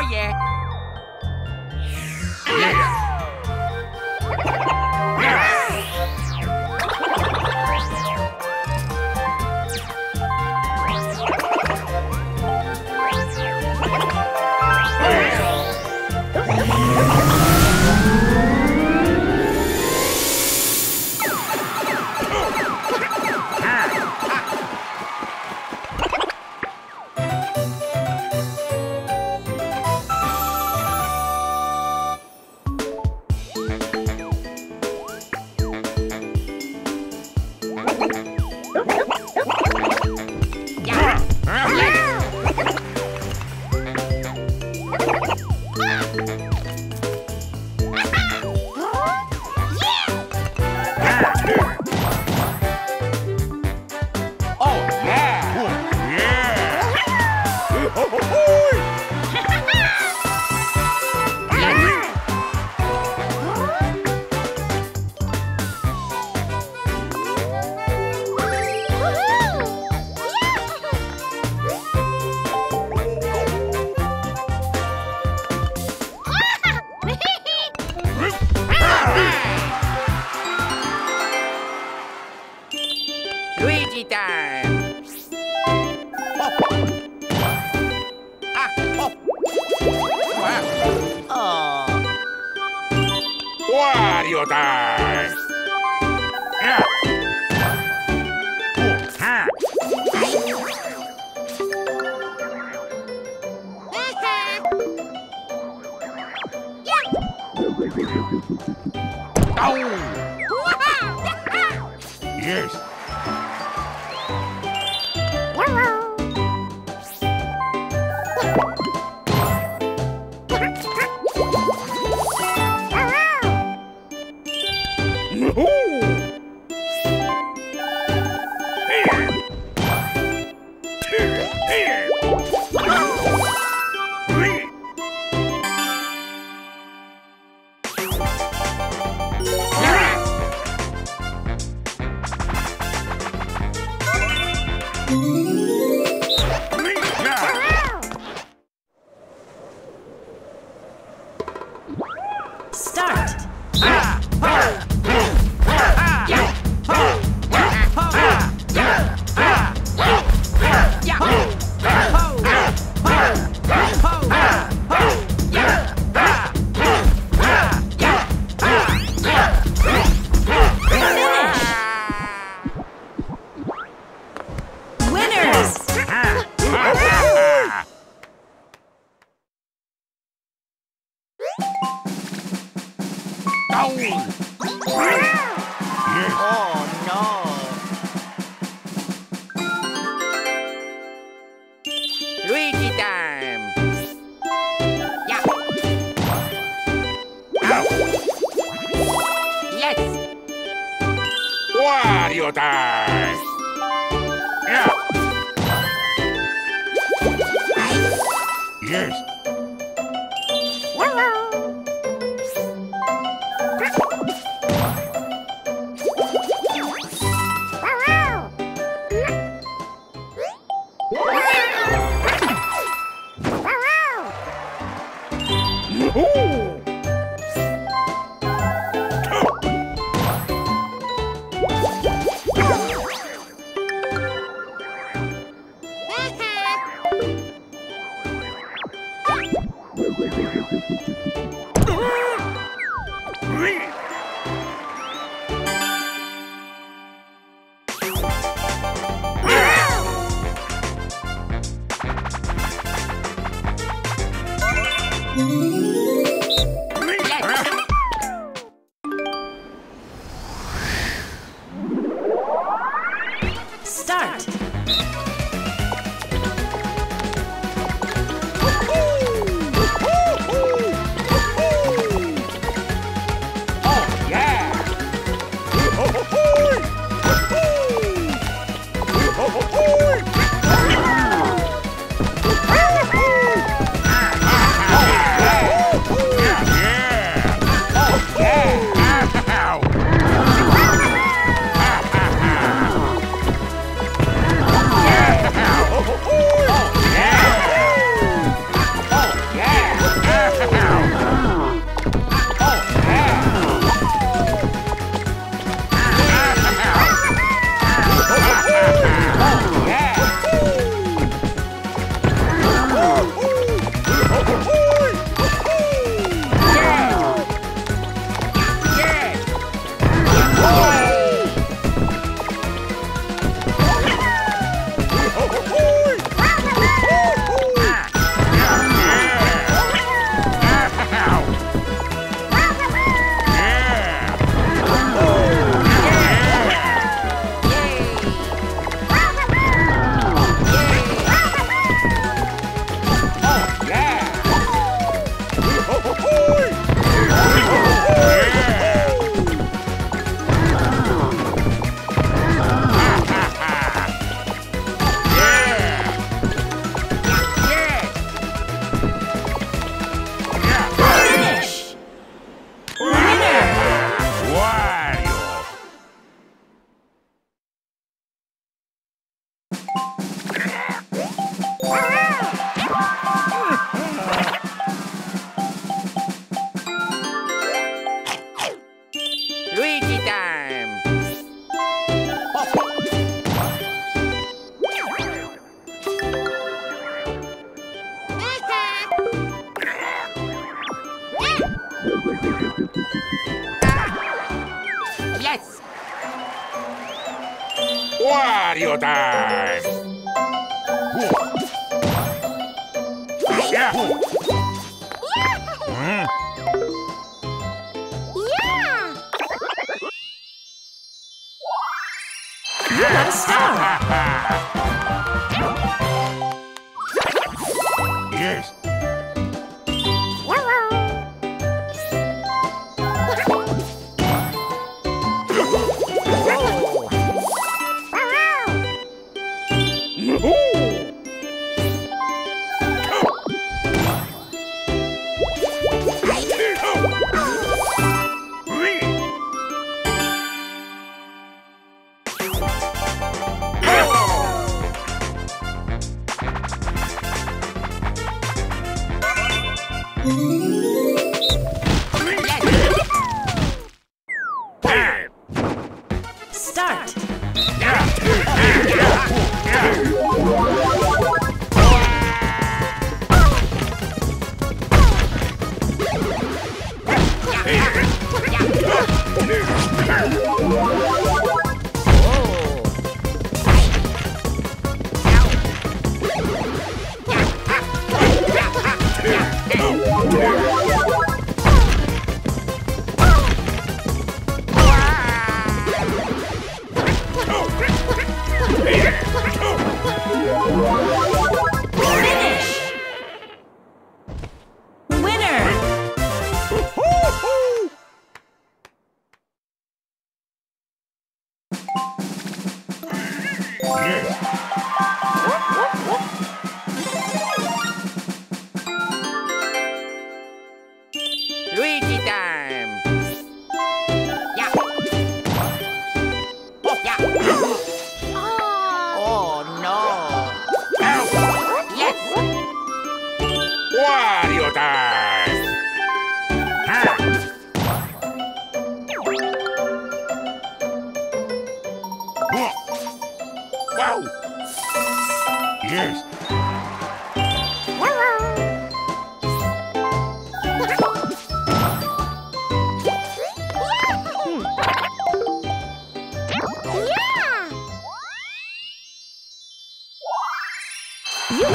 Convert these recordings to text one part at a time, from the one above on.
Yeah. Oh yeah. Oh Yes.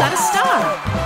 Got a star.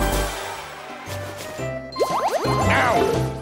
Ow!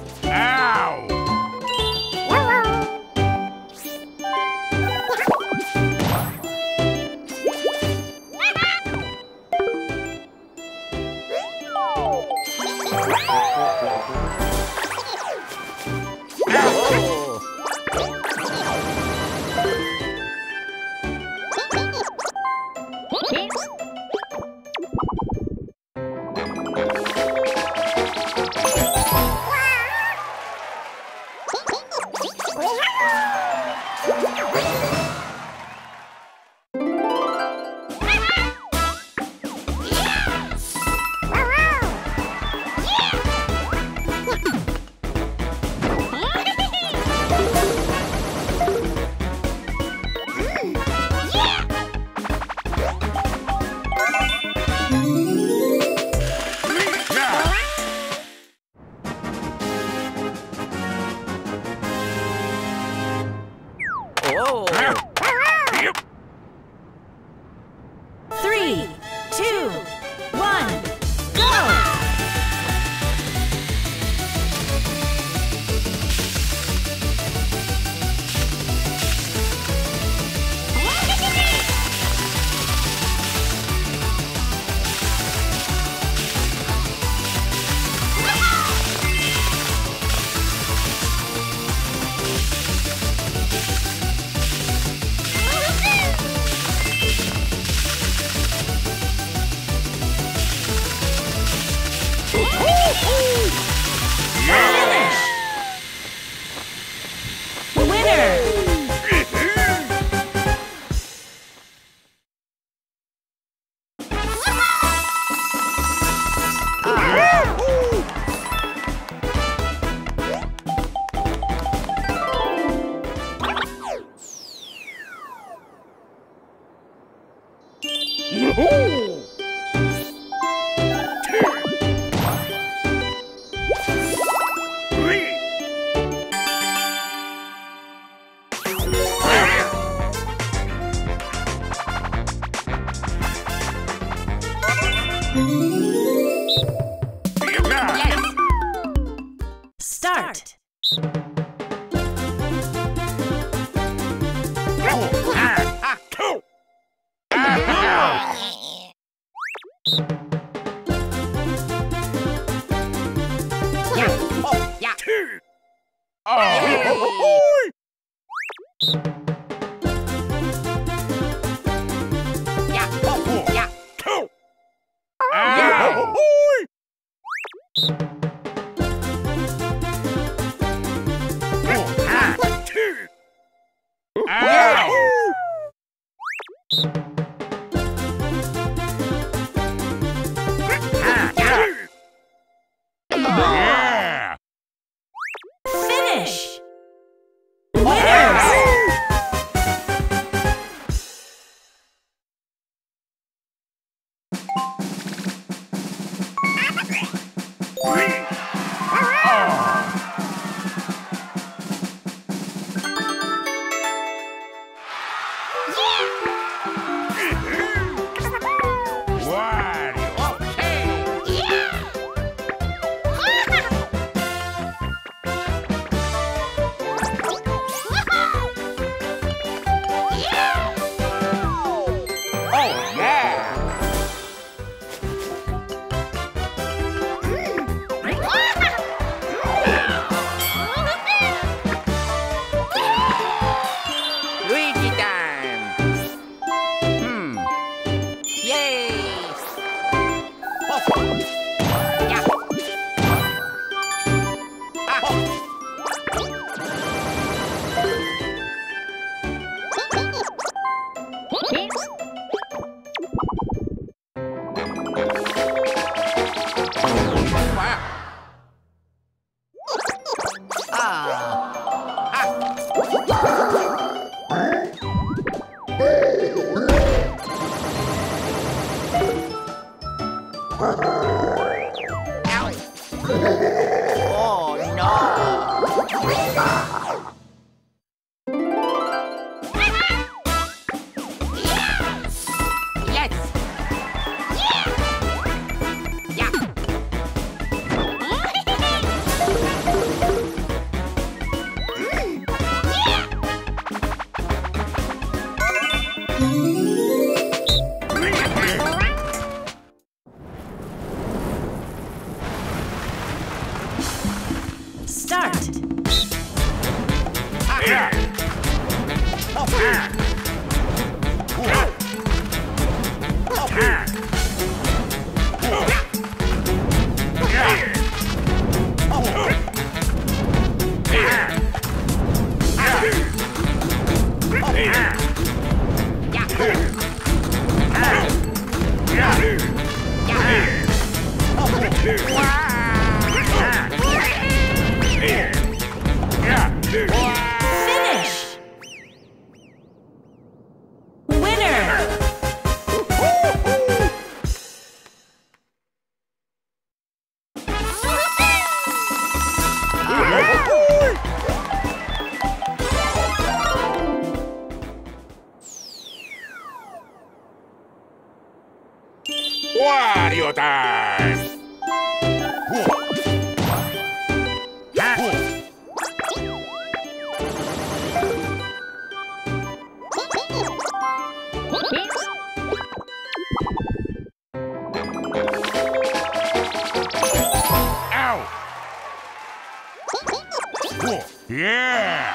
Wario time! Ow! Yeah!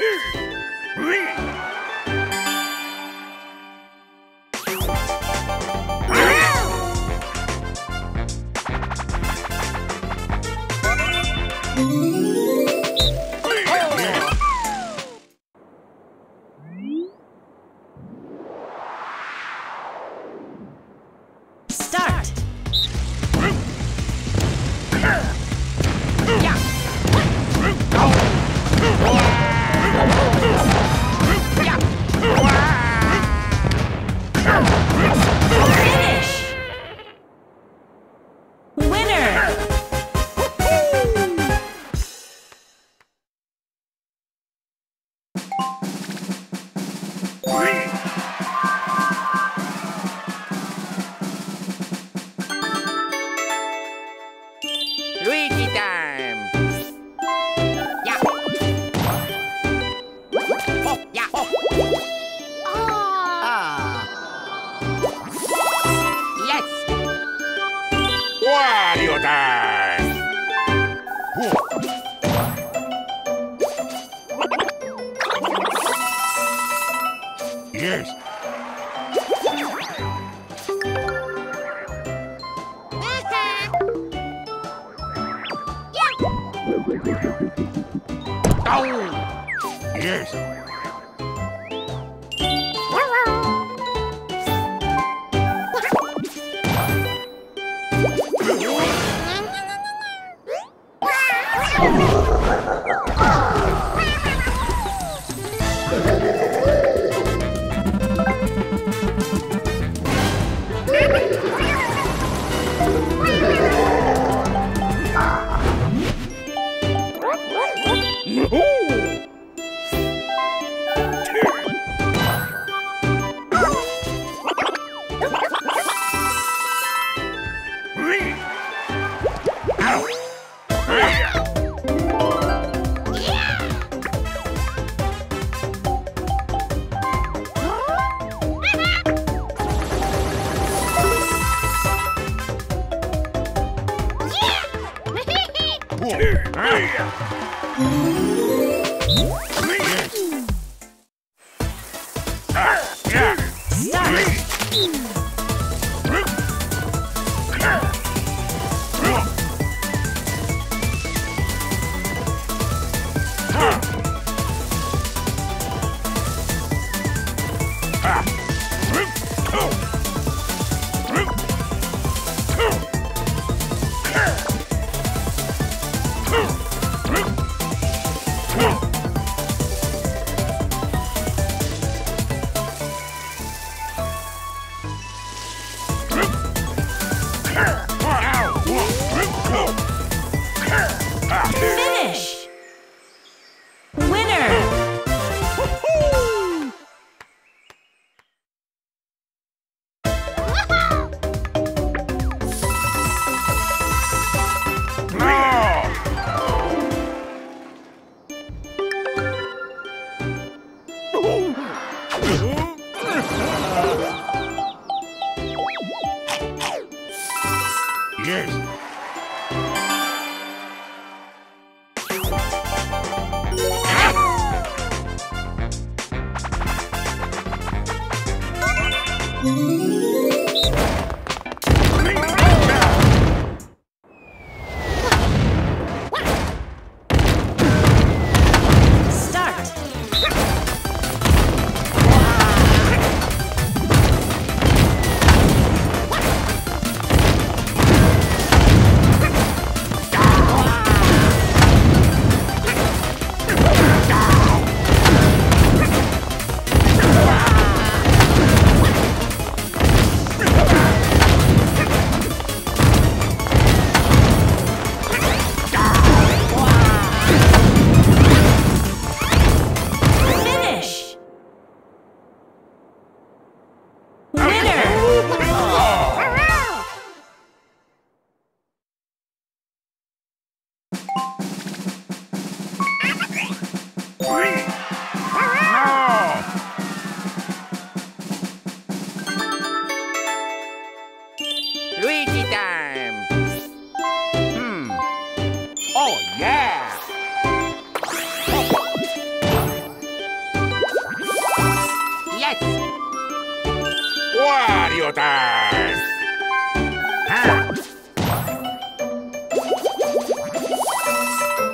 Three!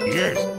Yes.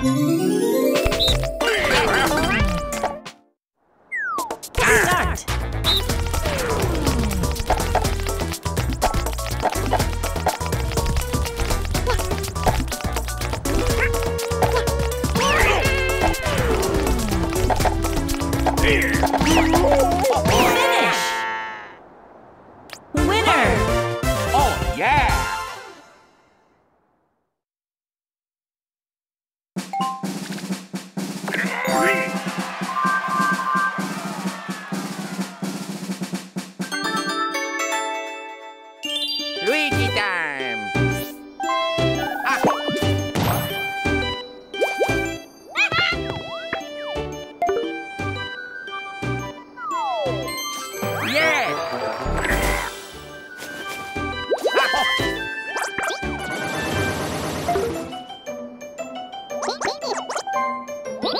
Start.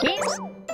Peace.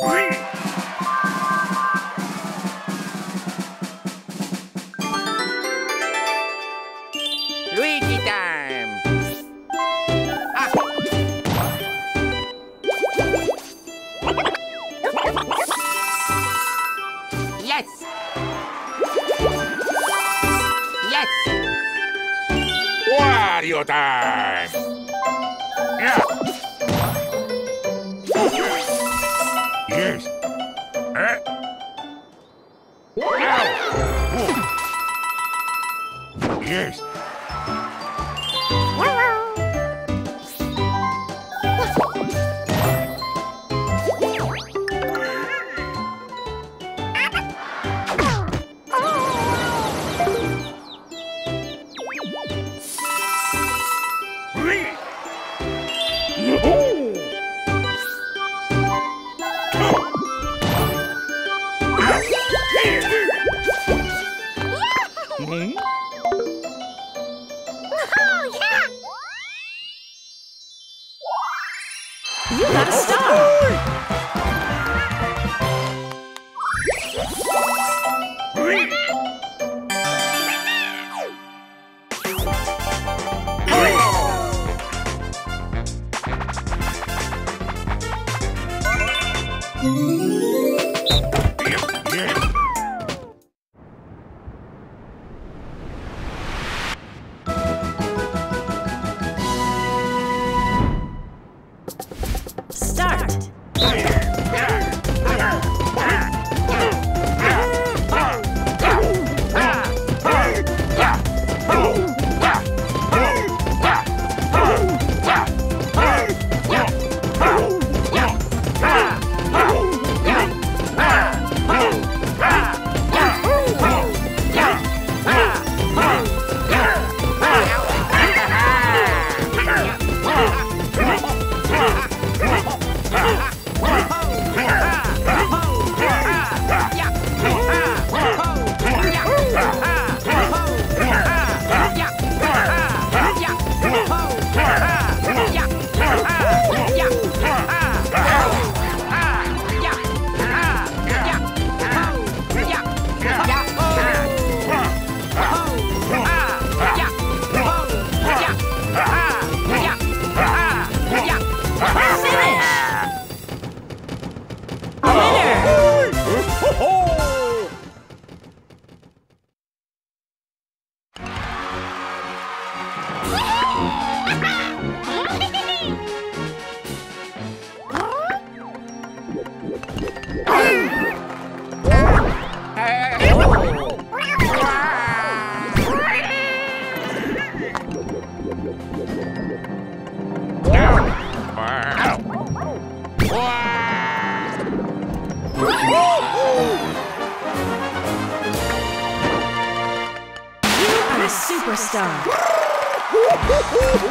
Luigi superstar.